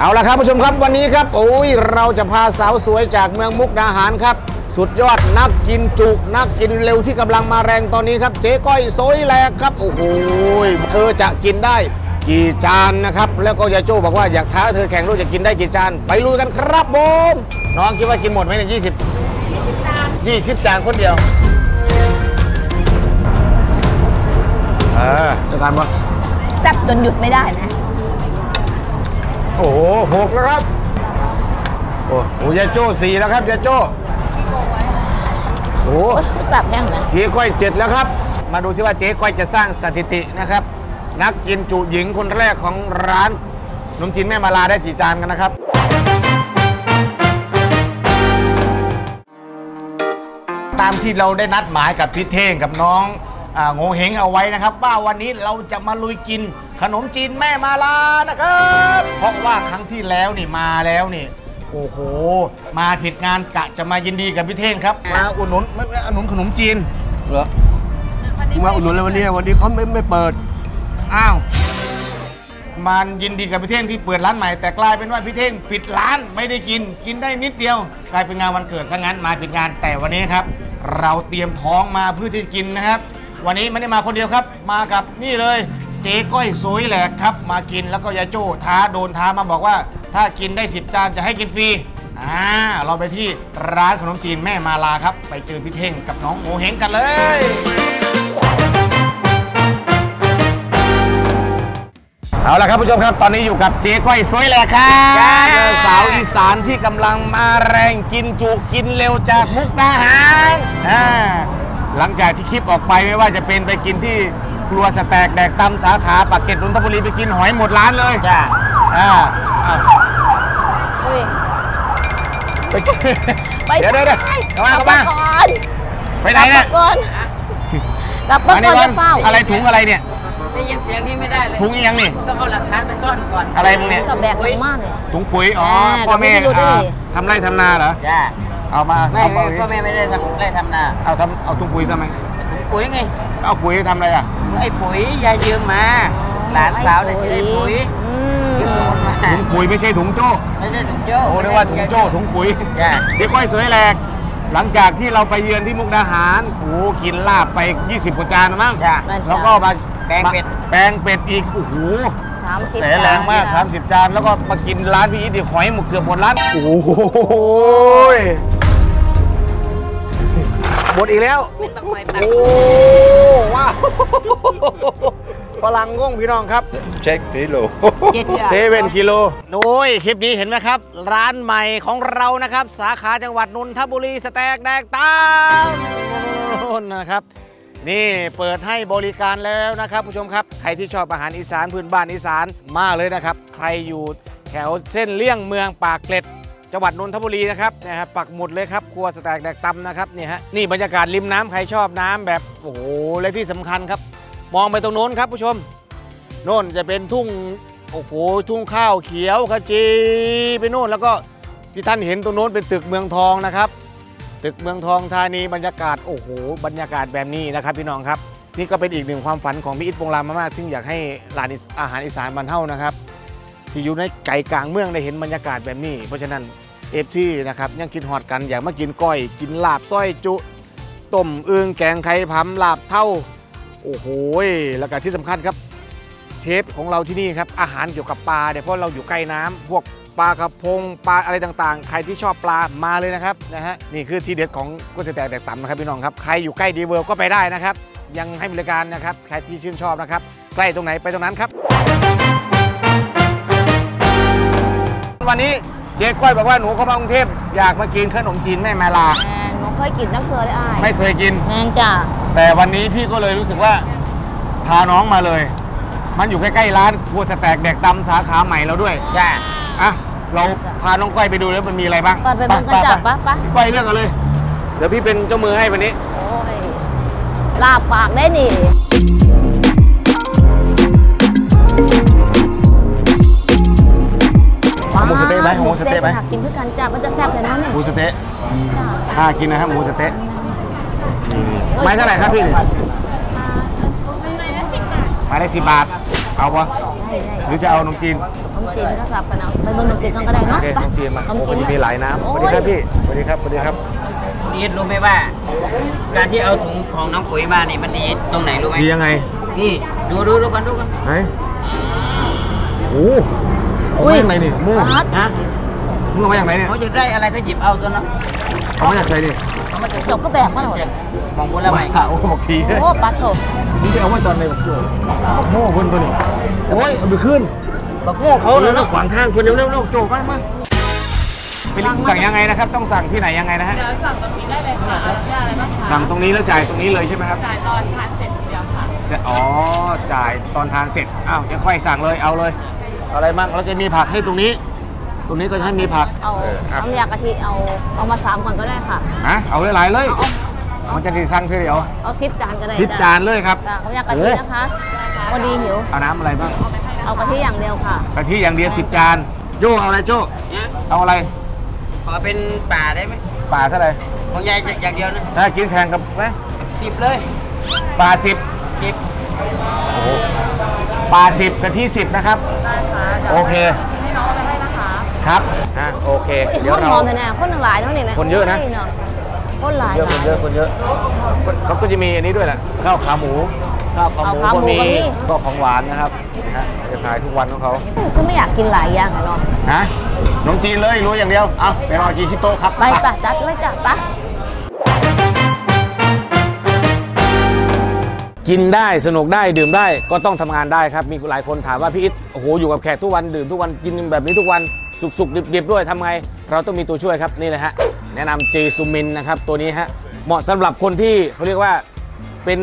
เอาละครับผู้ชมครับวันนี้ครับโอ้ยเราจะพาสาวสวยจากเมืองมุกดาหารครับ สุดยอดนักกินจุ นักกินเร็วที่กำลังมาแรงตอนนี้ครับ เจ๊ก้อยโซยแหลกครับ โอ้โหเธอจะกินได้กี่จานนะครับ แล้วก็ยาโจ้บอกว่าอยากท้าเธอแข่งรู้จะกินได้กี่จาน ไปลุยกันครับผมน้องคิดว่ากินหมดไหมเนี่ยยี่สิบยี่สิบจานยี่สิบจานคนเดียวเออจะทานปะแซ่บจนหยุดไม่ได้นะ โอ้โหหกแล้วครับ โอ้โหยาโจ้สี่แล้วครับยาโจ้โอ้โหโอ้ยแซ่บแห้งนะเจ๊ก้อยเจ็ดแล้วครับ มาดูซิว่าเจ๊ก้อยจะสร้างสถิตินะครับ นักกินจุหญิงคนแรกของร้านขนมจีนแม่มาลาได้กี่จานกันนะครับตามที่เราได้นัดหมายกับพี่เท่งกับน้องอ่าโงเฮงเอาไว้นะครับ ว่าวันนี้เราจะมาลุยกิน ขนมจีนแม่มาลานะครับ เพราะว่าครั้งที่แล้วนี่มาแล้วนี่ โอ้โห มาผิดงานกะจะมายินดีกับพี่เท่งครับ มาอุดหนุนไม่ไม่อุดหนุนขนมจีน เหรอมาอุดหนุนเลยวันนี้วันนี้เขาไม่ไม่เปิด อ้าวมันยินดีกับพี่เท่งที่เปิดร้านใหม่แต่กลายเป็นว่าพี่เท่งปิดร้านไม่ได้กิน กินได้นิดเดียว กลายเป็นงานวันเกิดซะงั้นมาผิดงานแต่วันนี้ครับ เราเตรียมท้องมาเพื่อที่จะกินนะครับ วันนี้ไม่ได้มาคนเดียวครับ มากับนี่เลย เจ๊ก้อยสวยแหลกครับ มากินแล้วก็ยาโจ้ท้าโดนท้ามาบอกว่า ถ้ากินได้ 10 จานจะให้กินฟรีอ่าเราไปที่ร้านขนมจีนแม่มาลาครับ ไปเจอพี่เท่งกับน้องโมเฮงกันเลยเอาละครับผู้ชมครับตอนนี้อยู่กับเจ๊ก้อยสวยแหละครับสาวอีสานที่กำลังมาแรงกินจุกินเร็วจากมุกดาหารอ่าหลังจากที่คลิปออกไปไม่ว่าจะเป็นไปกินที่ ครัวสแตกแดกตำสาขาปากเกร็ดนนทบุรีไปกินหอยหมดร้านเลยจ้าอ่าอะอุ้ยไปกิน ไปเดี๋ยวเดี๋ยวเดี๋ยวซ้เข้ามารับเข้ามา ก่อนไปไหนเนี่ยรับก่อนรับก่อนมานี่จะก่อนเฝ้าอะไรถุงอะไรเนี่ย ได้ยินเสียงนี้ไม่ได้เลย ถุงอีหยังนี่ ต้องเอาหลักฐานไปซ่อนก่อน อะไรมึงเนี่ย กับแบกถุงมากเลย ถุงปุ๋ย อ๋อ อ่าพ่อแม่เดี๋ยวไม่ได้ดูอ่าดิทำไร่ทำนาเหรอ จ้าเอามาไม่เอาไม่ปุ๋ยพ่อแม่ไม่ได้ทำได้ทำนาเอาทำเอาถุงปุ๋ยทำไมถุงปุ๋ยไง เอาปุ๋ยทำอะไรอะ ไอ้ปุ๋ยยายยืมมา หลานสาวได้ใช้ได้ปุ๋ยอืมยืมคนมาถุงปุ๋ยไม่ใช่ถุงโจ้ไม่ใช่ถุงโจ้โอ้เรียกว่าถุงโจ้ถุงปุ๋ยจ้าเด็กก้อยสวยแหลก หลังจากที่เราไปเยือนที่มุกดาหารโอ้กินลาบไป 20กว่าจานมั้งจ้าแล้วก็มาแปลงเป็ดแปลงเป็ดอีกโอ้โหสามสิบแสนแรงมากครับสิบจาน แล้วก็มากินร้านพี่อีทอีกหอยหมดเกือบหมดร้าน โอ้โห หมดอีกแล้ว เป็นต้องคอยตักโอ้ว้าวฝรั่งงงพี่น้องครับ เช็คกิโลเจ็ดเซเว่นกิโลโอ้ยคลิปนี้เห็นไหมครับ ร้านใหม่ของเรานะครับ สาขาจังหวัดนนทบุรีสแต็กแดกตามนู่นนะครับนี่เปิดให้บริการแล้วนะครับผู้ชมครับ ใครที่ชอบอาหารอีสานพื้นบ้านอีสานมากเลยนะครับ ใครอยู่แถวเส้นเลี่ยงเมืองปากเกร็ด จังหวัดนนทบุรีนะครับนะครับปักหมุดเลยครับครัวสแต็กแดกตำนะครับนี่ฮะนี่บรรยากาศริมน้ำใครชอบน้ำแบบโอ้โหและที่สำคัญครับ มองไปตรงโน้นครับผู้ชมโน่นจะเป็นทุ่งโอ้โหทุ่งข้าวเขียวขจีไปโน่นแล้วก็ที่ท่านเห็นตรงโน้นเป็นตึกเมืองทองนะครับ ตึกเมืองทองธานีบรรยากาศโอ้โหบรรยากาศแบบนี้นะครับพี่น้องครับ นี่ก็เป็นอีกหนึ่งความฝันของพี่อิทปงรามมากๆซึ่งอยากให้ร้านอาหารอีสานบรรเท่านะครับ ที่อยู่ในไก่กลางเมืองได้เห็นบรรยากาศแบบนี้ เพราะฉะนั้น เอฟซีนะครับยังกินฮอดกันอยากมากินก้อย กินลาบส้อยจุต้มอึ่งแกงไข่พำลาบเท่าโอ้โหแล้วก็ที่สำคัญครับ เชฟของเราที่นี่ครับอาหารเกี่ยวกับปลาเนี่ยเพราะเราอยู่ใกล้น้ำพวกปลากระพงปลาอะไรต่างๆ ใครที่ชอบปลามาเลยนะครับนะฮะนี่คือที่เด็ดของกุ้งสแตกแตกต่ำนะครับพี่น้องครับใครอยู่ใกล้ดีเวิร์ก็ไปได้นะครับ ยังให้บริการนะครับใครที่ชื่นชอบนะครับใกล้ตรงไหนไปตรงนั้นครับ วันนี้ เจ๊ก้อยบอกว่าหนูเข้ามากรุงเทพอยากมากินขนมจีนแม่มาลา แมนหนูเคยกินน้ำเคยได้อ้ายไม่เคยกิน แมนจ้ะแต่วันนี้พี่ก็เลยรู้สึกว่าพาน้องมาเลย มันอยู่ใกล้ๆร้านครัวสแตกแดกตำสาขาใหม่เราด้วยจ้าอะเราพาน้องก้อยไปดูแล้วมันมีอะไรบ้างไปไปเบิ่งกันจ้ะปะปะพี่ก้อยเลือกกันเลย เดี๋ยวพี่เป็นเจ้ามือให้วันนี้ โอ้ยลาบปากได้นี่ หมูสะเต๊ะไหมหมูสะเต๊ะไหมอยากกินคือกันจ้ะมันจะแซ่บแต่น้ำเนี่ยหมูสะเต๊ะจ้ะถ้ากินนะครับหมูสะเต๊ะไม้เท่าไหร่ครับพี่ไม้ได้สิบบาท เอาปะได้ได้หรือจะเอาขนมจีนขนมจีนก็สับกันเอาไปเบิ่งขนมจีนกันก็ได้โอเนาะเคไปขนมจีนมาขนโอ้มโหจีนมีหลายน้ำสโอ้วัสดีครับพี่สวัสดีครับสวัสดีครับ นี่รู้ไหมว่า การที่เอาถุงของน้องปุ๋ยมานี่มันดีตรงไหนรู้ไหมดียังไงนี่ดูดูดูกันดูกันไหนโอ้ เอามาจากไหนนี่มู่ปั๊ดนะมึงเอามาจากไหนเนี่ยเขาจะได้อะไรก็หยิบเอาตัวนั้นเอามาจากไหนนี่เขามาจากจบก็แบกมาหมดจากมองบนแล้วไหมโอ้โหบอกผีโอ้ปัดโถมึงไปเอามาตอนไหนบอกโจ้โม่คนตัวนี้โอ้ยเอาไปขึ้นบักโม่เขาเขาเลเลยยเนาะขวางทางคนเร็วเร็วเร็วโจ้ไปมาไปสั่งยังไงนะครับ ต้องสั่งที่ไหนยังไงนะฮะสั่งตรงนี้ได้เลยค่ะได้อะไรบ้างคะสั่งตรงนี้แล้วจ่ายตรงนี้เลยใช่ไหมครับจ่ายตอนทานเสร็จเดียวค่ะเสร็จอ๋อจ่ายตอนทานเสร็จอ้าวจะค่อยสั่งเลยเอาเลย อะไรบ้างเราจะมีผักให้ตรงนี้ ตรงนี้ก็จะให้มีผัก เอาเออครับ น้ำยากะทิเอาเอามาสามก่อนก็ได้ค่ะ ฮะเอาหลายๆเลยมันจะดีสั่งทีเดียวเอาซิปจานก็ได้สิบจานเลยครับ จ้ะน้ำยากะทินะคะพอดีหิว เอาน้ำอะไรบ้างเอากะทิอย่างเดียวค่ะ กะทิอย่างเดียวสิบจานโจ้เอาอะไรโจ้เนี่ยเอาอะไรขอเป็นป่าได้ไหมปลาเท่าไหร่ของยายอย่างเดียวนะถ้ากินแข่งกับไหมสิบเลยปลาสิบสิบปลาสิบกะทิสิบนะครับได้ค่ะเดี๋ยว โอเคให้น้องเอาไปให้นะคะครับอะโอเคเฮ้ยเดี๋ยวคนเรามองเลยนะคนหลายเท่านี้ไหมคนเยอะนะโเาคนหลาย เยอะคนเยอะคนเยอะเขาก็จะมีอันนี้ด้วยแหละข้าวขาหมูข้าวขาหมูเอาขาหมูก็มีก็มี ก็ของหวานนะครับนะฮะจะขายทุกวันของเขาซึ่งไม่อยากกินหลายอย่างอะเนาะฮะขนมจีนเลยรู้อย่างเดียวเอาไปรอกินที่โต๊ะครับไปจ้ะจัดเลยจ้ะไป กินได้สนุกได้ดื่มได้ก็ต้องทำงานได้ครับ มีหลายคนถามว่าพี่อิทโอ้โหอยู่กับแขกทุกวันดื่มทุกวันกินแบบนี้ทุกวันสุกๆดิบๆด้วยทำไง เราต้องมีตัวช่วยครับนี่เลยฮะแนะนำเจซูมินนะครับตัวนี้ฮะเหมาะสำหรับคนที่เขาเรียกว่า เป็น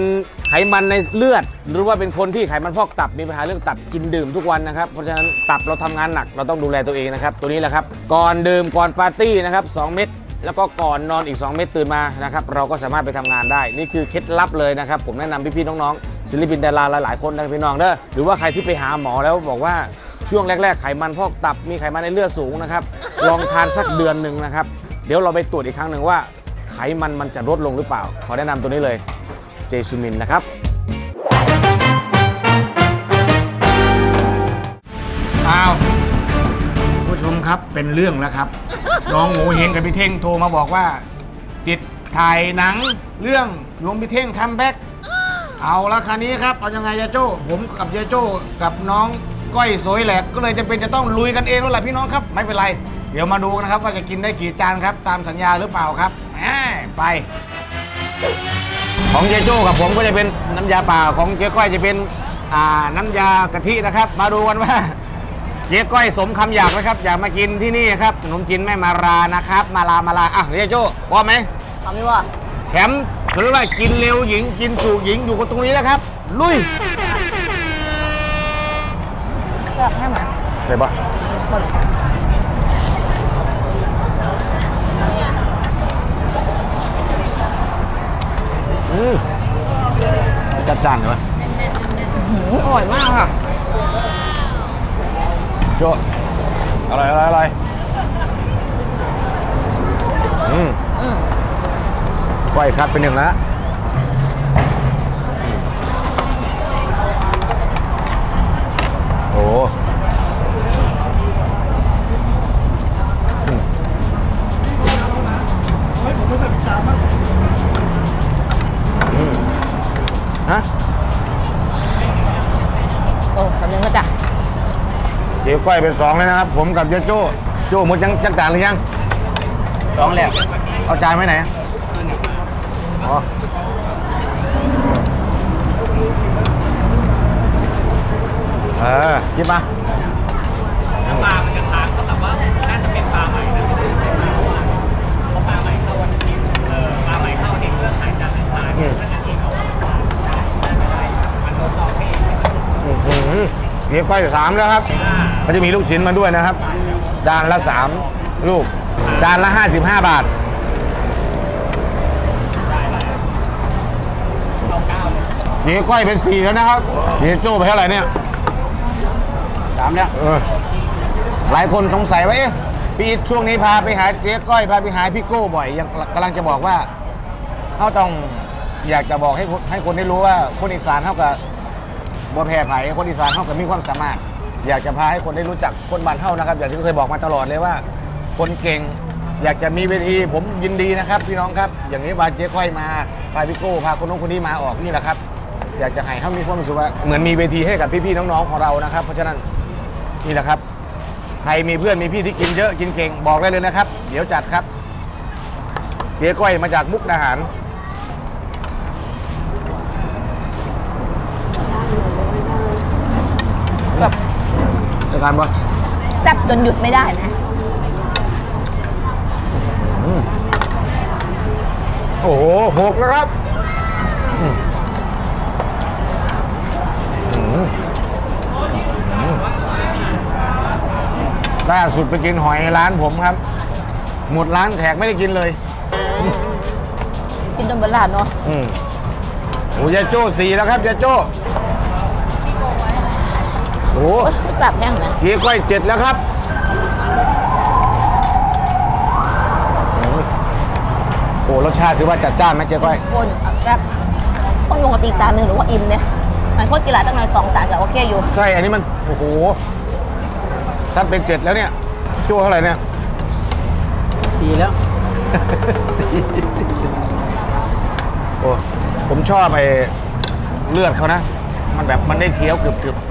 ไขมันในเลือด หรือว่าเป็นคนที่ไขมันพอกตับมีปัญหาเรื่องตับกินดื่มทุกวันนะครับเพราะฉะนั้นตับเราทำงานหนักเราต้องดูแลตัวเองนะครับตัวนี้แหละครับก่อนดื่มก่อนปาร์ตี้นะครับ2เม็ด แล้วก็ก่อนนอนอีก 2 เม็ดตื่นมานะครับเราก็สามารถไปทำงานได้ นี่คือเคล็ดลับเลยนะครับผมแนะนำพี่ๆน้องๆศิลปินดาราหลายๆคนนะพี่น้องเด้อหรือว่าใครที่ไปหาหมอแล้วบอกว่าช่วงแรก ๆ ไขมันพอกตับมีไขมันในเลือดสูงนะครับลองทานสักเดือนหนึ่งนะครับเดี๋ยวเราไปตรวจอีกครั้งหนึ่งว่าไขมันมันจะลดลงหรือเปล่า ขอแนะนำตัวนี้เลยเจซูมินนะครับ ครับเป็นเรื่องแล้วครับ น้องหมูเฮงกับพี่เท่งโทรมาบอกว่า ติดถ่ายหนังเรื่องหลวงพี่เท่ง come back เอาละคันนี้ครับเอายังไงยาโจ้ ผมกับยาโจ้กับน้องก้อยสวยแหลกก็เลยจะเป็นจะต้องลุยกันเองแล้วแหละพี่น้องครับ ไม่เป็นไร เดี๋ยวมาดูกันนะครับ ว่าจะกินได้กี่จานครับ ตามสัญญาหรือเปล่าครับแหมไป ของเจโจ้กับผมก็จะเป็นน้ำยาเปล่าของเจ๊ก้อยจะเป็นอ่าน้ำยากะทินะครับ มาดูกันว่า เจ๊ก้อยสมคำอยากไหมครับ อยากมากินที่นี่ครับขนมจีนแม่มารานะครับ มาลามาลาอะเจโจ้พร้อมไหมพร้อมไหมวะแชมป์หรือว่ากินเร็วหญิงกินถูกหญิงอยู่กันตรงนี้นะครับ ลุยเลือกให้มาเลยปะคนอืมจัดจานเลยวะหืมอร่อยมากค่ะ โจ้อร่อยอร่อยอร่อยอืมอืมก้อยซัดไปหนึ่งล้วโอ้ฮะ โอ้คำนึงก็จ้ะ เดี๋ยวก้อยเป็นสองเลยนะครับ ผมกับเจ๊โจ้โจ้หมดยังจักจานหรือยังสองแล้วเอาจานไว้ไหนอ๋อเออหยิบมาปลามันจะทานเขาแต่ว่าน่าจะเป็นปลาใหม่นะเพราะปลาใหม่เข้าวันนี้เออปลาใหม่เข้าวันนี้เรื่องขายจานละปลาเนี่ยน่าจะเองเอามันโดนหลอกไปเองอื้อหือเดี๋ยวก้อยสามแล้วครับ มันจะมีลูกชิ้นมาด้วยนะครับ จานละสามลูก จานละ 55 บาทเดี๋ยวก้อยเป็นสี่แล้วนะครับเดี๋ยวโจ้ไปเท่าไหร่เนี่ยสามแล้วเออหลายคนสงสัยว่าเอ๊ะพี่อิทช่วงนี้พาไปหาเจ๊ก้อยพาไปหาพี่โก้บ่อยยังกำลังจะบอกว่าเขาต้องอยากจะบอกให้คนให้คนได้รู้ว่าคนอีสานเท่ากับบัวแพรไผ่คนอีสานเท่ากับมีความสามารถ อยากจะพาให้คนได้รู้จักคนบ้านเท่านะครับ อย่างที่เคยบอกมาตลอดเลยว่า คนเก่งอยากจะมีเวทีผมยินดีนะครับ พี่น้องครับ อย่างนี้พาเจ๊ค่อยมาพาพี่โก้พาคนนู้นคนนี้มาออกนี่แหละครับ อยากจะให้เขามีความรู้สึกว่าเหมือนมีเวทีให้กับพี่ๆน้องๆของเรานะครับ เพราะฉะนั้นนี่แหละครับใครมีเพื่อนมีพี่ที่กินเยอะกินเก่งบอกได้เลยนะครับ เดี๋ยวจัดครับเจ๊ก้อยมาจากมุกดาหาร จะการบ่แซ่บจนหยุดไม่ได้นะโอ้โหหกแล้วครับอืมอืมอืมล่าสุดไปกินหอยร้านผมครับ หมดร้านแขกไม่ได้กินเลย กินจนเบลลาดเนาะอืมโอ้ยายโจ้สี่แล้วครับยายโจ้ โอ้โอ้ยแซ่บแห้งนะเฮียก้อยเจ็ดแล้วครับอืมโอ้รสชาติถือว่าจัดจ้านนะเจ๊ก้อยคนแซ่บต้องลงกับตีจานหนึ่งหรือว่าอิ่มเนี่ยมันโคตรกีฬาตั้งนานสองจานก็โอเคอยู่ ใช่ อันนี้มัน โอ้โหท่านเป็นเจ็ดแล้วเนี่ยโจ้เท่าไหร่เนี่ยสีแล้วโอ้ผมชอบไปเลือดเขานะ มันแบบมันได้เคี้ยวกรึบๆ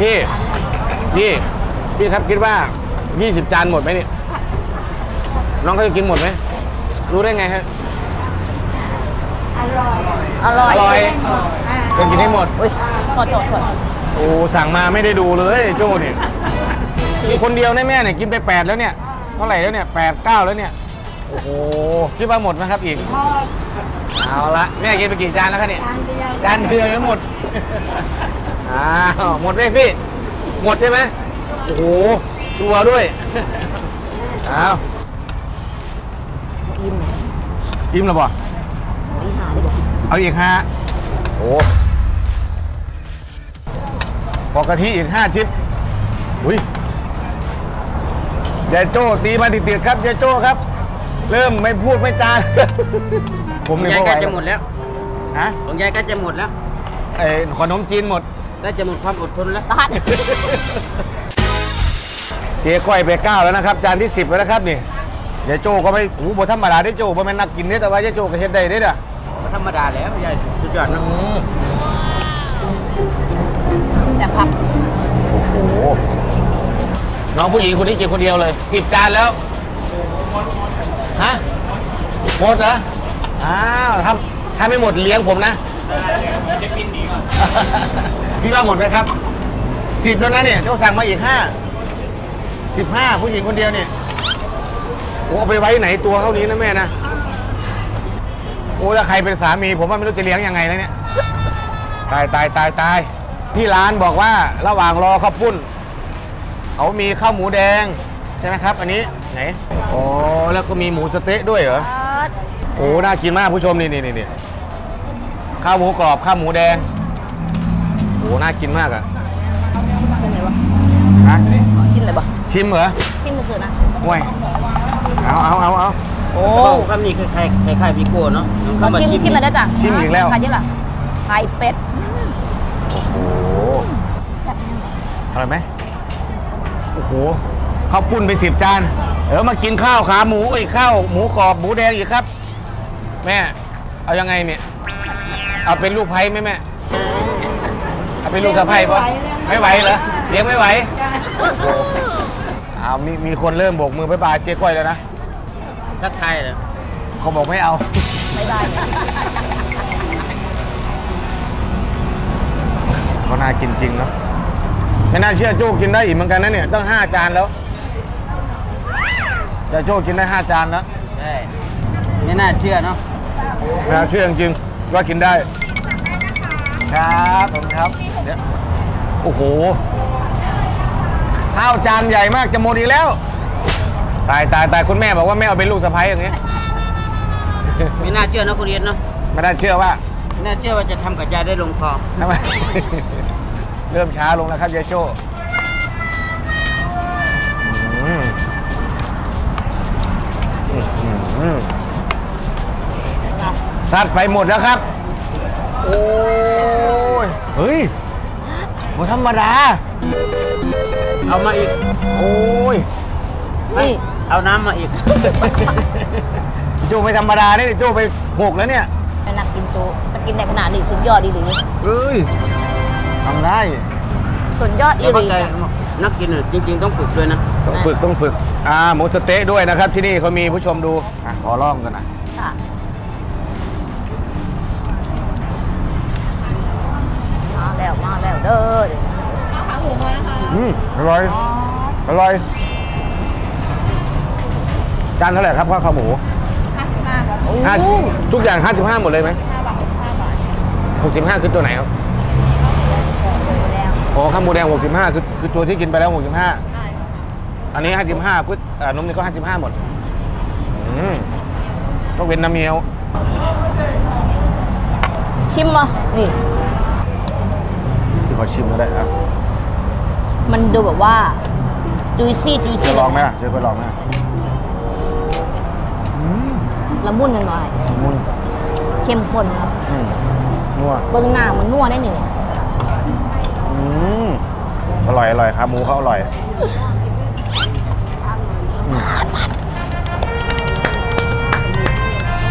พี่ พี่ พี่ครับคิดว่า 20 จานหมดไหมนี่น้องเขาจะกินหมดไหม รู้ได้ไงฮะ อร่อย อร่อยจะกินให้หมด อุ้ยโทษโทษโทษโอ้สั่งมาไม่ได้ดูเลยโจ้เนี่ยชีสคนเดียวแน่แม่เนี่ยกินไปแปดแล้วเนี่ย เท่าไหร่แล้วเนี่ยแปดเก้าแล้วเนี่ย โอ้โห คิดว่าหมดไหมครับอีกเอาละแม่กินไปกี่จานแล้วคะเนี่ย จานเดียวยังหมด อ้าวหมดไหมพี่ หมดใช่ไหมโอ้โหตัวด้วย อ้าวอิ่มนะอิ่มแล้วบ่อีหาดิบอกเอาอีกห้าโอ้พอกะทิอีกห้าชิปอุ้ยยายโจ้ตีมาติดๆครับยายโจ้ครับ เริ่มไม่พูดไม่จา ผมของไม่ยายพอไหวก็จะหมดแล้ว ฮะ ของยายก็จะหมดแล้ว ไอ้ขนมจีนหมด ก็จะหมดความอดทนแล้วตาดเจ๊ก้อยไปเก้าแล้วนะครับ จานที่สิบแล้วนะครับนี่ยายโจ้ก็ไม่โอ้โหบ่ธรรมดาได้โจ้บ่แม่นนักกินเนี่ยแต่ว่ายายโจ้ก็เฮ็ดได้เด้อเด้อก็ธรรมดาแล้วยายสุดยอดนะแต่พับโอ้โหน้องผู้หญิงคนนี้กินคนเดียวเลยสิบจานแล้วฮะหมดเหรออ้าวถ้าถ้าไม่หมดเลี้ยงผมนะ เช็คบินดีก่อนพี่ว่าหมดไหมครับสิบแล้วนะเนี่ยเจ้าสั่งมาอีกห้าสิบห้าผู้หญิงคนเดียวเนี่ยโอ้เอาไปไว้ไหนตัวเท่านี้นะแม่นะโอ้ถ้าใครเป็นสามี ผมว่าไม่รู้จะเลี้ยงยังไงแล้วเนี่ยตายตายตายตายที่ร้านบอกว่าระหว่างรอข้าวปุ้นเขามีข้าวหมูแดงใช่ไหมครับ อันนี้ไหนโอ้แล้วก็มีหมูสะเต๊ะด้วยเหรอตาดโอ้น่ากินมากผู้ชมนี่นี่นี่นี่ ข้าวหมูกรอบข้าวหมูแดงโอ้น่ากินมากอะเป็นไงวะฮะชิมเลยบ่ชิมเหรอชิมมือคือนะห่วยเอาเอาเอาเอาโอ้โอ้คำนี้คล้ายๆคล้ายๆพี่โก้เนาะเราชิมชิมเลยได้จ้ะชิมอีกแล้วใครที่ล่ะไข่เป็ดโอ้โหแซ่บแห้งอร่อยไหมโอ้โหข้าวปุ้นไปสิบจานเออมากินข้าวขาหมูอีกข้าวหมูกรอบหมูแดงอีกครับ แม่ เอายังไงเนี่ย เอาเป็นลูกไผ่ไหมแม่เอาเป็นลูกสะใภ้ปะไม่ไหวเหรอเลี้ยงไม่ไหวโอ้โหเอามีมีคนเริ่มโบกมือไปบายเจ๊ก้อยแล้วนะทักทายเลยเขาบอกไม่เอาไม่ได้ก็น่ากินจริงเนาะไม่น่าเชื่อโจ้กินได้อีกเหมือนกันนะเนี่ยตั้งห้าจานแล้วแต่โจ้กินได้ห้าจานแล้วใช่ไม่น่าเชื่อเนาะไม่น่าเชื่อจริงๆว่ากินได้ ครับผมครับเดี๋ยวโอ้โห ข้าวจานใหญ่มากจะหมดอีกแล้ว ตายตายตายคุณแม่บอกว่าไม่เอาเป็นลูกสะใภ้อย่างเงี้ยไม่น่าเชื่อเนาะคุณเรียนเนาะไม่น่าเชื่อว่าไม่น่าเชื่อว่าจะทำกับยายได้ลงคอทำไม เริ่มช้าลงแล้วครับยายโจ้อืมอืมอืมอืมซัดไปหมดแล้วครับ โอ้ ยเฮ้ยบ่ธรรมดา เอามาอีก โอ้ย นี่ เอาน้ำมาอีก โจไม่ธรรมดาเนี่ยโจไปหกแล้วเนี่ยเป็นนักกินโจ๊กจะกินได้ขนาดนี้สุดยอดดีหรือเอ้ยทำได้สุดยอดอีเดี๋ยวหเข้าลีใจนักกินเนี่ยจริง ๆ ต้องฝึกด้วยนะ ต้องฝึกต้องฝึก อ่าหมูสะเต๊ะด้วยนะครับที่นี่เขามีผู้ชมดูอะขอลองกันหนะ ค่ะ แล้วมาแล้วเด้ออืมอร่อยอร่อยจานเท่าไหร่ครับข้าวขาหมูโอ้ห้าโหทุกอย่าง 55 หมดเลยไหม65 คือตัวไหนครับอ๋อข้าวหมูแดง 65 คือคือตัวที่กินไปแล้ว 65อันนี้ 55กุ้ยอ่านมนี่ก็ 55 หมดอืมต้องเว้นน้ำเมียวชิมมานี่ ขอชิมก็ได้ครับมันดูแบบว่าจุยซี่จุยจะซี่ลองไหมล่ะจะไปลองไหมล่ะละมุนหน่อยมุนๆเข้มข้นครับอืมนัวเบิ้งหน้ามันนัวได้หนึ่งอืมอร่อยอร่อยครับหมูเขาอร่อยอืม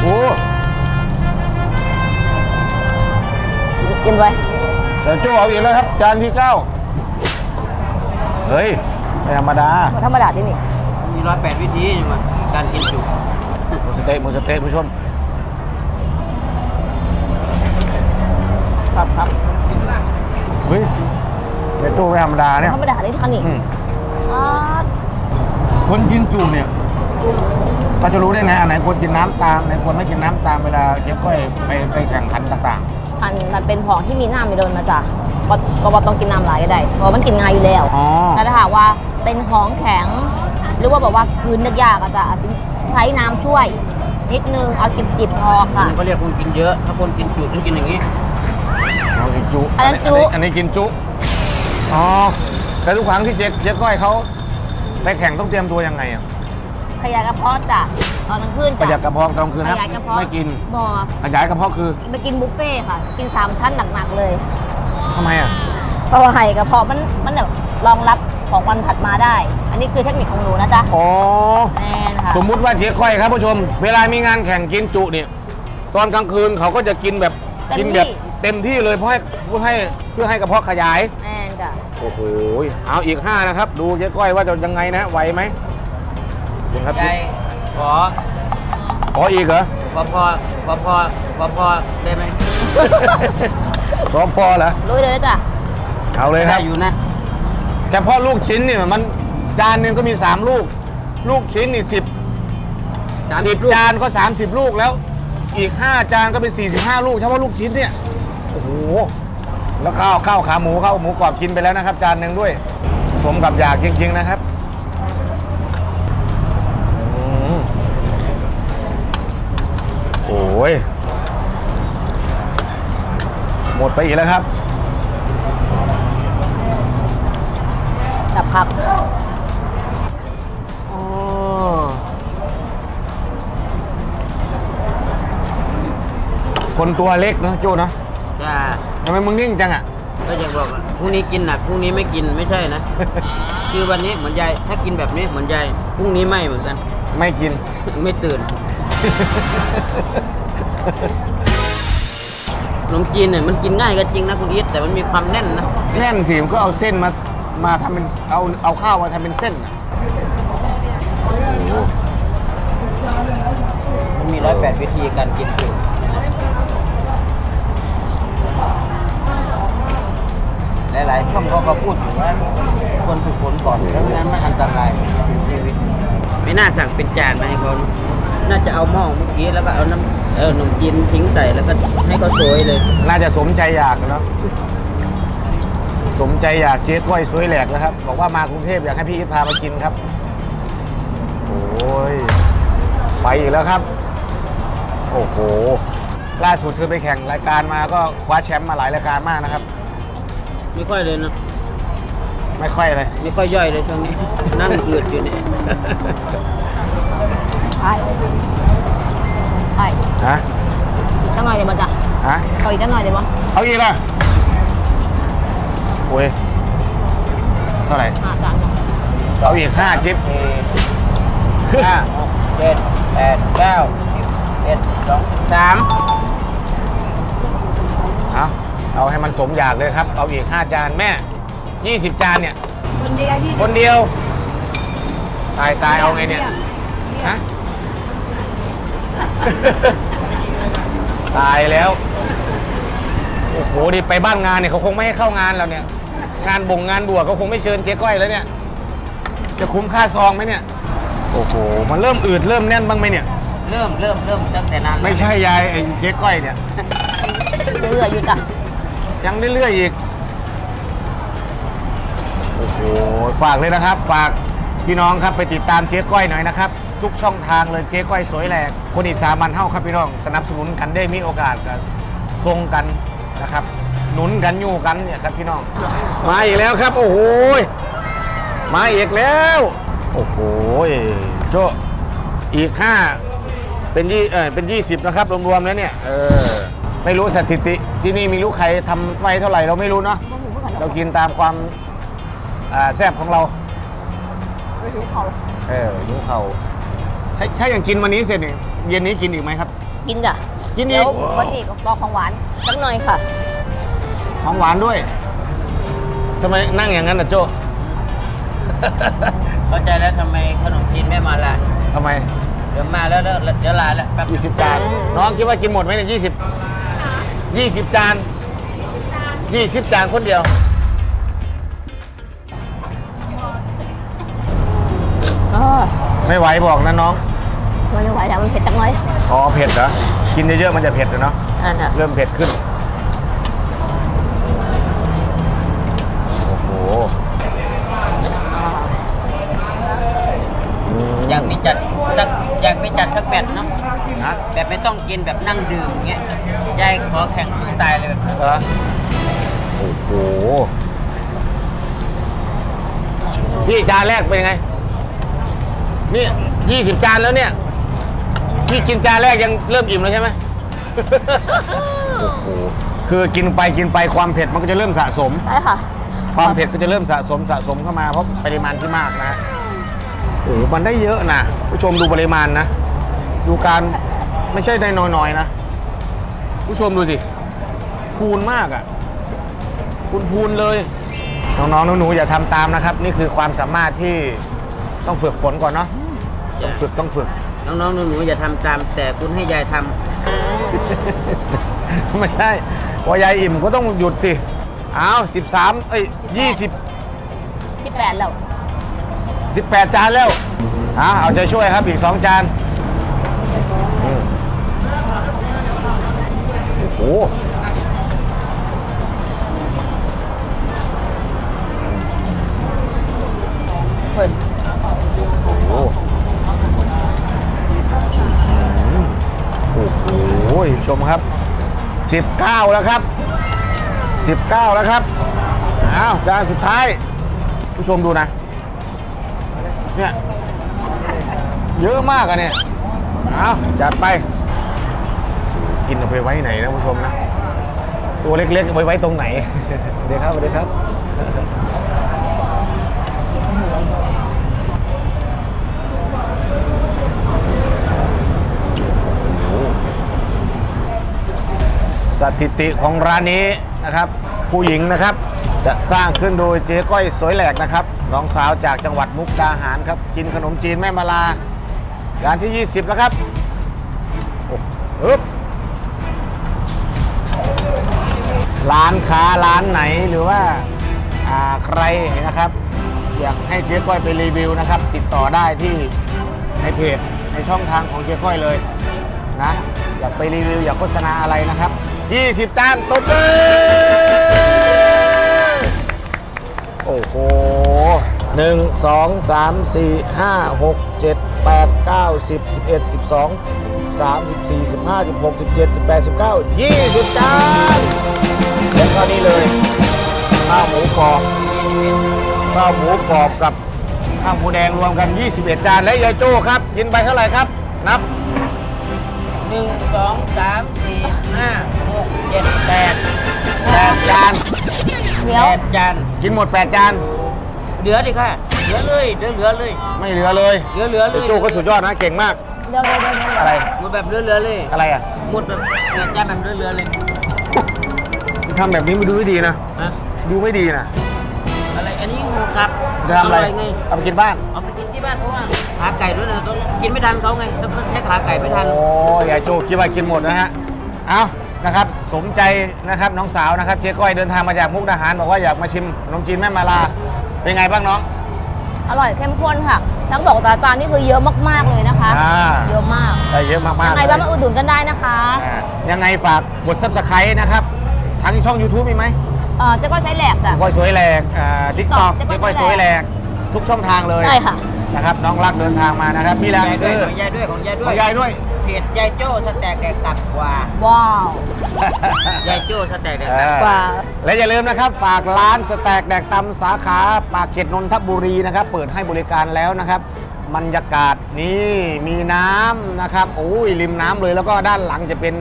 โอ้ กินไว้ เดี๋ยวโจ้เอาอีกแล้วครับ จานที่เก้าเฮ้ยไม่ธรรมดาบ่ธรรมดาดินี่มีร้อยแปดวิธีอยู่มาการกินจุหมูสะเต๊ะหมูสะเต๊ะผู้ชมครับครับเฮ้ยเดี๋ยวโจ้ไม่ธรรมดาเนี่ยธรรมดาดิคันนี้อืมอ่าคนกินจุเนี่ยเขาจะรู้ได้ไงอันไหนควรกินน้ำตามอันไหนควรไม่กินน้ำตามเวลาเดี๋ยวค่อยไปไปแข่งขันต่าง อันมันเป็นของที่มีน้ำมีโดนมาจ้ะก็ก็บ่ต้องกินน้ำหลายก็ได้เพราะมันกินง่ายอยู่แล้วๆอ๋อ แต่ถ้าหากว่าเป็นของแข็ง หรือว่าแบบว่ากลืนยากๆก็จะอาจจะใช้น้ำช่วย นิดนึงเอาจิบๆพอค่ะนี่เขาเรียกคนกินเยอะ ถ้าคนกินจุต้องกินอย่างนี้ เอากินจุอันนั้นจุ อันนี้กินจุอ๋อแต่ทุกครั้งที่เจ๊เจ๊ก้อยเขาไปแข่งต้องเตรียมตัวยังไงอะ ขยายกระเพาะจ้ะตอนกลางคืนประหยัจ้ะดกระเพาะตอนคืนขนะยายกระเพาะ ไม่กินบอขยายกระเพาะคือไปกินบุฟเฟ่ต์ค่ะ กินสามชั้นหนักๆเลยทำไมอะเพราะว่าไห่กระเพาะมันมันแบบรองรับของวันถัดมาได้ อันนี้คือเทคนิคของหนูนะจ๊ะอ๋อแน่นค่ะสมมุติว่าเจ๊ก้อยครับผู้ชม เวลามีงานแข่งกินจุเนี่ยตอนกลางคืนเขาก็จะกินแบบเต็มที่กิแบบเต็มที่เลยเพื่อให้เพื่อให้เพื่อให้กระเพาะขยายแน่นจ้ะโอ้โหเอาอีก 5 นะครับ ดูเจ๊ก้อยว่าจะยังไงนะไหวไหม คุณครับยายขอขออีกเหรอพอพอพอพอพอพอได้ไหมขอพอเหรอลุยเลยจ้ะเอาเลยครับได้อยู่นะเฉพาะลูกชิ้นเนี่ยมันจานหนึ่งก็มี3ลูก ลูกชิ้นนี่สิบสามสิสิบบลูกจานก็30ลูกแล้ว อีก5จานก็เป็น45ลูกเฉพาะลูกชิ้นเนี่ยโอ้โหแล้วข้าวข้าวขาหมูข้าวหมูกรอบกินไปแล้วนะครับ จานหนึ่งด้วย สมกับอยากจริงๆนะครับ มดไปอีกแล้วครับกับครับอ๋อคนตัวเล็กเนอะโจ้เนอะจ้าทำไมมึงนิ่งจังอะก็จะบอกว่าพรุ่งนี้กินหนักพรุ่งนี้ไม่กินไม่ใช่นะ คือวันนี้เหมือนยายถ้ากินแบบนี้เหมือนยายพรุ่งนี้ไม่เหมือนกัน ไม่กิน ไม่ตื่น ขนมจีนเนี่ยมันกินง่ายก็จริงนะคุณอีทแต่มันมีความแน่นนะแน่นสิมันก็เอาเส้นมามาทำเป็นเอาเอาข้าวมาทำเป็นเส้นอะมันมีร้อยแปดวิธีการกินคือหลายๆช่องเขาก็พูดอยู่ว่าควรฝึกฝนก่อนแล้วไม่งั้นมันอันตรายถึงชีวิต ไม่น่าสั่งเป็นจานมาให้เขานะ น่าจะเอาหม้อเมื่อกี้แล้วก็เอาน้ำเออขนมจีนทิ้งใส่แล้วก็ให้เขาโซยเลย น่าจะสมใจอยากแล้ว สมใจอยากเจ๊ก้อยสวยแหลกแล้วครับ บอกว่ามากรุงเทพอยากให้พี่อีทพามากินครับ โอ้ยไปอีกแล้วครับ โอ้โห ล่าสุดเธอไปแข่งรายการมาก็คว้าแชมป์มาหลายรายการมากนะครับ ไม่ค่อยเลยนะ ไม่ค่อยเลย ไม่ค่อยย่อยเลยช่วงนี้ นั่งอืดอยู่เนี่ย ใช่ใช่ฮะอีกสักหน่อยเดี๋ยวมาจ้ะฮะเอาอีกสักหน่อยเดี๋ยวมาเอาอีกล่ะโอ้ยเท่าไหร่ห้าจานเอาอีกห้าจิ๊บห้าหกเจ็ดแปดเก้าสิบเอ็ดสองสิบสามเอาเอาให้มันสมอยากเลยครับ เอาอีก5จานแม่20จานเนี่ย คนเดียวยี่คนเดียว ตายตายเอาไงเนี่ยฮะ ตายแล้ว โอ้โหดิไปบ้านงานเนี่ยเขาคงไม่ให้เข้างานแล้วเนี่ย งานบ่งงานบวชเขาคงไม่เชิญเจ๊ก้อยแล้วเนี่ย จะคุ้มค่าซองไหมเนี่ย โอ้โห มันเริ่มอืดเริ่มแน่นบ้างไหมเนี่ย เริ่มเริ่มเริ่มตั้งแต่นานแล้วไม่ใช่ยายไอ้เจ๊ก้อยเนี่ยเรื่อยๆอยู่จ้ะยังเรื่อยๆอีก โอ้โห ฝากเลยนะครับ ฝากพี่น้องครับไปติดตามเจ๊ก้อยหน่อยนะครับ ทุกช่องทางเลยเจ๊ก้อยสวยแหลกคนอีสามันเท่าครับพี่น้อง สนับสนุนกันได้มีโอกาสกันทรงกันนะครับ หนุนกันอยู่กันเนี่ยครับพี่น้อง มาอีกแล้วครับ โอ้โหยมาอีกแล้ว โอ้โหยโจอีกห้าเป็นยี่เออเป็นยี่สิบนะครับรวมๆแล้วเนี่ยเออไม่รู้สถิติ ที่นี่มีลูกใครทำไว้เท่าไหร่เราไม่รู้เนาะเรากินตามความอ่าแซ่บของเราเออหิวเขา ใช่ใช่อย่างกินวันนี้เสร็จเนี่ยเย็นนี้กินอีกไหมครับ กินจ้ะกินอีก เดี๋ยววันนี้ก็รอของหวานสักหน่อยค่ะของหวานด้วยทำไมนั่งอย่างนั้นอะโจเข้าใจแล้วทำไมขนมจีนไม่มาละทำไมเดี๋ยวมาแล้วแล้วเดี๋ยวลาแล้วแป๊บ20จานน้องคิดว่ากินหมดไหมเนี่ย20 20จาน20จานคนเดียว ไม่ไหวบอกนะน้องไม่ไหวแล้วมันเผ็ดจังเลยอ๋อเผ็ดเหรอกินเยอะๆมันจะเผ็ดเหรอเนาะอันน่ะเริ่มเผ็ดขึ้น โอ้โหอืมอยากมีจัดสักอยากมีจัดสักแบบเนาะนะแบบไม่ต้องกินแบบนั่งดื่มอย่างเงี้ยยายขอแข่งสู้ตายเลยแบบนั้นเหรอโอ้โหพี่จานแรกเป็นยังไง นี่ยี่สิบจานแล้วเนี่ยพี่กินจานแรกยังเริ่มอิ่มแล้วใช่ไหม โอ้โห คือกินไปกินไปความเผ็ดมันก็จะเริ่มสะสม ใช่ค่ะ ความเผ็ดก็จะเริ่มสะสมสะสมเข้ามาเพราะปริมาณที่มากนะ โอ้โหมันได้เยอะนะผู้ชมดูปริมาณนะ ดูการไม่ใช่ได้น้อยๆนะ ผู้ชมดูสิพูนมากอะ่ะพูนพูนๆเลย น้องๆหนูๆอย่าทำตามนะครับ นี่คือความสามารถที่ ต้องฝึกฝนก่อนเนาะต้องฝึกต้องฝึก น้องๆหนูๆอย่าทำตาม แต่คุณให้ยายทำไม่ใช่พอยายอิ่มก็ต้องหยุดสิอ้าวสิบสามเอ้ยยี่สิบที่แปดแล้ว18จานแล้วอะเอาใจช่วยครับอีก2จานอืมโอ้โห โหชมครับ 19 แล้วครับ 19 แล้วครับอ้าวจานสุดท้าย ผู้ชมดูนะ เนี่ย เยอะมากอะเนี่ยเอาจัดไป กินเอาไปไว้ไหนนะผู้ชมนะ ตัวเล็กๆเอาไปไว้ตรงไหนสวัสดีครับสวัสดีครับ ถิติของร้านนี้นะครับ ผู้หญิงนะครับ จะสร้างขึ้นโดยเจ๊ก้อยสวยแหลกนะครับน้องสาวจากจังหวัดมุกดาหารครับ กินขนมจีนแม่มาลาร้านที่ 20 แล้วครับอ้ฮึบร้านค้าร้านไหนหรือว่าอ่าใครนะครับ อยากให้เจ๊ก้อยไปรีวิวนะครับ ติดต่อได้ที่ในเพจในช่องทางของเจ๊ก้อยเลยนะอยากไปรีวิวอยากโฆษณาอะไรนะครับ 20 จานตบมือโอ้โหหนึ่งสองสามสี่ห้าหกเจ็ดแปดเก้าสิบสิบเอ็ดสิบสองสามสิบสี่สิบห้าสิบหกสิบเจ็ดสิบแปดสิบเก้ายี่สิบจานแล้วก็นี้เลยข้าวหมูกรอบข้าวหมูกรอบกับข้าวหมูแดงรวมกัน 21 จาน และยายโจ้ครับ กินไปเท่าไหร่ครับ นับ 1 2 3 4 5 จ็ดแปดแปดจานเดี๋ยวแปดจานกินหมด8จานเหลือดิค่ะเหลือเลยเหลือเหลือเลย ไม่เหลือเลยเหลือเหลือเลไอ้ยโจก็สุดยอดนะเก่งมากเดี๋ยวเดี๋ยวเดี๋ยวเดี๋ยวอะไรหมดแบบเหลือเหลือเลยอะไรอะหมดแบบแปดจานแบบเหลือเหลือเลยทำแบบนี้มันดูไม่ดีนะฮะดูไม่ดีนะอะไรอันนี้งูกับจะทำอะไรยไงเอาไปกินบ้านเอาไปกินที่บ้านเพราะว่าขาไก่ด้วยนะต้องกินไม่ทันเขาไงต้องใช้ขาไก่ไม่ทันโอ้ยายโจคิดว่ากินหมดนะฮะเอา นะครับสมใจนะครับน้องสาวนะครับเจ๊ก้อยเดินทางมาจากมุกดาหารบอกว่าอยากมาชิมขนมจีนแม่มาลาเป็นไงบ้างน้อง อร่อยเข้มข้นค่ะทั้งบอกตาจานนี่คือเยอะมากๆเลยนะคะ อ่า เยอะมากได้เยอะมากๆยังไงเลยบ้างมาอุดหนุนกันได้นะคะอ่ายังไงฝากกด subscribe นะครับทั้งช่อง YouTube มีไหมเอ่อเจ๊ก็ใช้แหลกจ้ะเจ๊ก้อยสวยแหลกทิกตอก TikTok เจ๊ก้อยสวยแหลกทุกช่องทางเลย ใช่ค่ะ นะครับน้องรักเดินทางมานะครับมีแรงยายเอด้วยอของยายด้วยของยายด้ขวอยงยายด้วยเพจยายโจ้สแต็กแดกตับกว่าว้าวยายโจ้สแต็กแดกเอตับอกว่าและอย่าลืมนะครับฝากร้านสแต็กแดกตำสาขาปากเกร็ดนนทบุรีนะครับเปิดให้บริการแล้วนะครับบรรยากาศนี่มีน้ำนะครับโอ้ยริมน้ำเลยแล้วก็ด้านหลังจะเป็น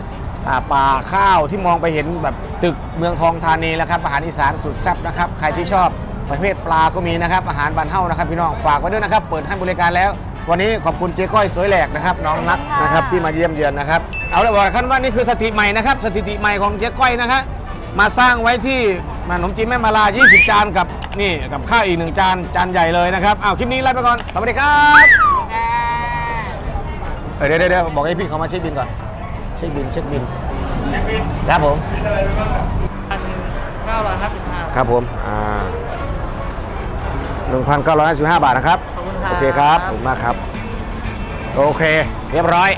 อ่าป่าข้าวที่มองไปเห็นแบบตึกเมืองทองธานีแล้วครับอาหารอีสานสุดแซ่บนะครับ ใครที่ชอบ ประเภทปลาก็มีนะครับ อาหารบานเฮ้านะครับพี่น้องฝากไว้ด้วยนะครับ เปิดให้บริการแล้ว วันนี้ขอบคุณเจ๊ก้อยสวยแหลกนะครับ น้องนัทนะครับที่มาเยี่ยมเยือนนะครับ เอาละบอกกันว่านี่คือสถิติใหม่นะครับ สถิติใหม่ของเจ๊ก้อยนะครับมาสร้างไว้ที่ขนมจีนแม่มาลา 20 จานกับนี่กับข้าวอีกหนึ่งจานจานใหญ่เลยนะครับอ้าวคลิปนี้ลาไปก่อนสวัสดีครับเออเดี๋ยวเดี๋ยวเดี๋ยวบอกให้พี่เขามาเช็คบินก่อนเช็คบินเช็คบินครับผมเก้าร้อยห้าสิบห้าครับผมอ่า 1,955 บาทนะครับ ขอบคุณครับ โอเคครับ ขอบคุณมากครับ โอเค เรียบร้อย